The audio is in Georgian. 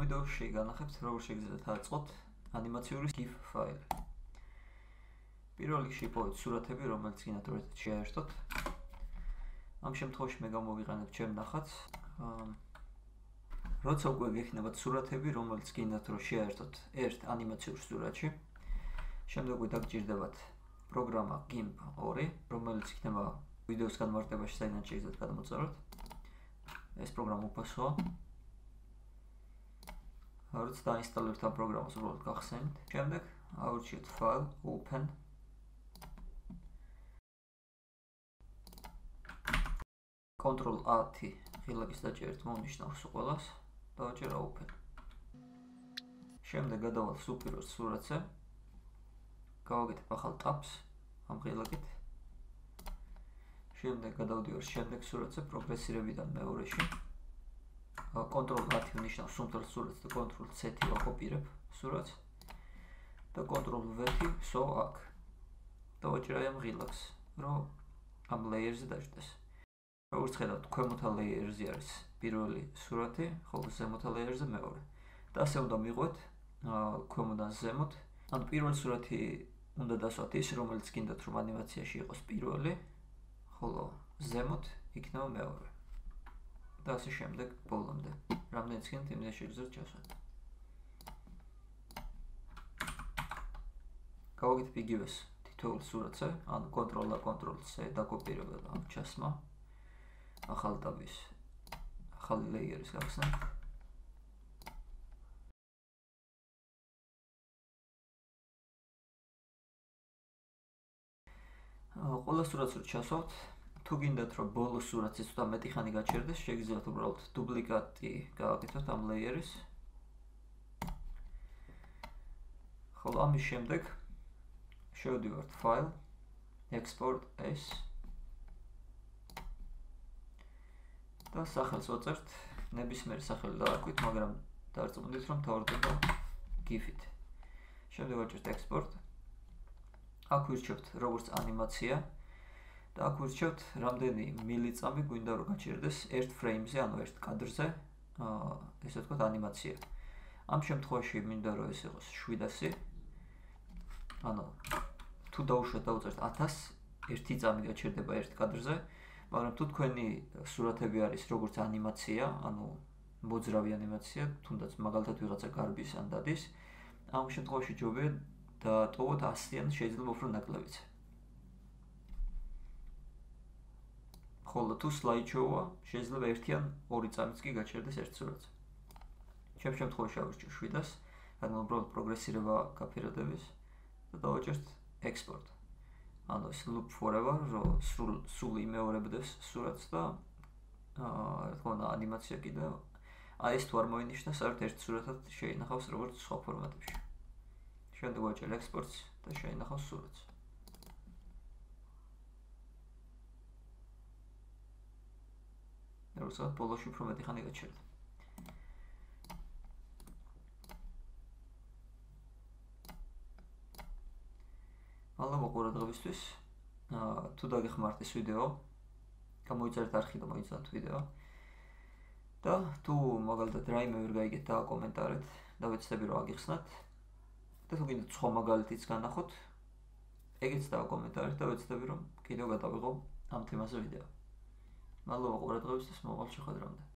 ვიდეოში განახებთ როგორ შეგიძლიათ აწყოთ ანიმაციური GIF ფაილი. პირველ რიგში იპოვეთ სურათები, რომელიც გინდათ რომ შეერთოთ. ამ შემთხვევაში მე გამოვიყენებ ჩემ ნახატს. როცა უკვე გექნებათ სურათები, რომელიც გინდათ რომ შეერთოთ ერთ ანიმაციურ სურათში, შემდეგ უკვე დაგჭირდებათ პროგრამა GIMP 2, რომელიც იქნება ვიდეოს განმარტებაში საიდან შეიძლება გადმოწეროთ. ეს პროგრამა უფასოა. როც დაინსტალირებთ ამ პროგრამას, უბრალოდ გახსენთ. შემდეგ აურჩიოთ file open. Ctrl A T ღილაკის დაჭერით მონიშნავს ყველას. დავაჭერ open. შემდეგ გადავალ სუპიროს სურათზე. გავაკეთებ ახალ tabs ამ ღილაკით. შემდეგ გადავდივარ შემდეგ სურათზე პროგრესირებიდან მეორეში. კონტროლ ბათი ნიშნავს სუნთელ სურათს და კონტროლ C-ი ვაკოპირებ სურათს და კონტროლ V-ი სო აქ. დავაჭირე ამ ღილაკს, რომ ამ ლეიერზე დაждდეს. როგორც ხედავთ, ქვემოთა ლეიერზე არის პირველი სურათი, ხოლო ზემოთა ლეიერზე მეორე. და ასე უნდა მიყვეთ ქვემოდან ზემოთ. ანუ პირველი სურათი უნდა დასვათ ის, რომელიც გინდათ რომ ანიმაციაში იყოს პირველი, ხოლო ზემოთ იქნება მეორე. და ასე შემდეგ ბოლომდე. რამდენიც გინდ იმედი შეგიძლიათ ჩასვათ. გავაკეთებ იგივეს თითოეულ სურათზე, ან კონტროლ და კონტროლ C დაკოპირება და ჩასმა. ახალ ტაბის ახალი ლეიერის გახსნა. ყველა სურათს რო ჩასვავთ, თუ გინდათ რომ ბოლოს სურათი ცოტა მეტი ხანი გაჩერდეს, შეგიძლიათ უბრალოდ დუპლიკატი გავაკეთოთ ამ ლეიერის. ხოლო ამის შემდეგ შევდივართ file export as და სახელს ვაწერთ ნებისმიერი სახელი დავაკვირთ, მაგრამ დარწმუნდით რომ თავდება gif-ით. შემდეგ ვაჭერთ export. აქ ვირჩევთ როგორც ანიმაცია და აქ ვირჩევთ რამდენი მილიწამი გვინდა რომ გაჩერდეს ერთ ფრეიმზე, ანუ ერთ კადრზე, აა ესე ვთქვათ ანიმაცია. ამ შემთხვევაში მინდა რომ ეს იყოს 700. ანუ თუ დაუშვათ დაუწერთ 1000, ერთი წამი გაჩერდება ერთ კადრზე, მაგრამ თუ თქვენი სურათები არის როგორც ანიმაცია, ანუ მოძრავი ანიმაცია, თუნდაც მაგალითად ვიღაცა გარბის ან დადის, ამ შემთხვევაში ჯობია დაატოვოთ 100 ან შეიძლება უფრო ნაკლებიც. ხოლო თუ slideshow-ა, შეიძლება ერთი ან ორი წამიც კი გაჩერდეს ერთ სურათს. ჩემ შემთხვევაში ავირჩიე 700, რადგან უბრალოდ პროგრესირება გაფერადების და დავაჭერთ export. ანუ ეს loop forever, რომ სულ სულ იმეორებდეს სურათს და აა თქო ანიმაცია კიდე აი ეს თუ არ მოინიშნა, საერთოდ ერთ სურათად შეინახავს როგორც სხვა ფორმატებში. შემდეგ ვაჭერ export-ს და შეინახავს სურათს. როცა ბოლოში უფრო მეტი ხანი გაჩერდა. მადლობა ყურადღებისთვის. აა თუ დაგეხმართ ეს ვიდეო, გამოიწერეთ არხი და მოიცადეთ ვიდეო. და თუ მაგალითად რაიმე ვერ გაიგეთ და კომენტარეთ და ვეცდები რომ აგიხსნათ. და თუ გინდათ სხვა მაგალითიც განახოთ, ეგეც და კომენტარეთ და ვეცდები რომ კიდევ გადავიღო ამ თემაზე ვიდეო. მადლობა ყურადღებისთვის, მოვალ შეხვედრამდე.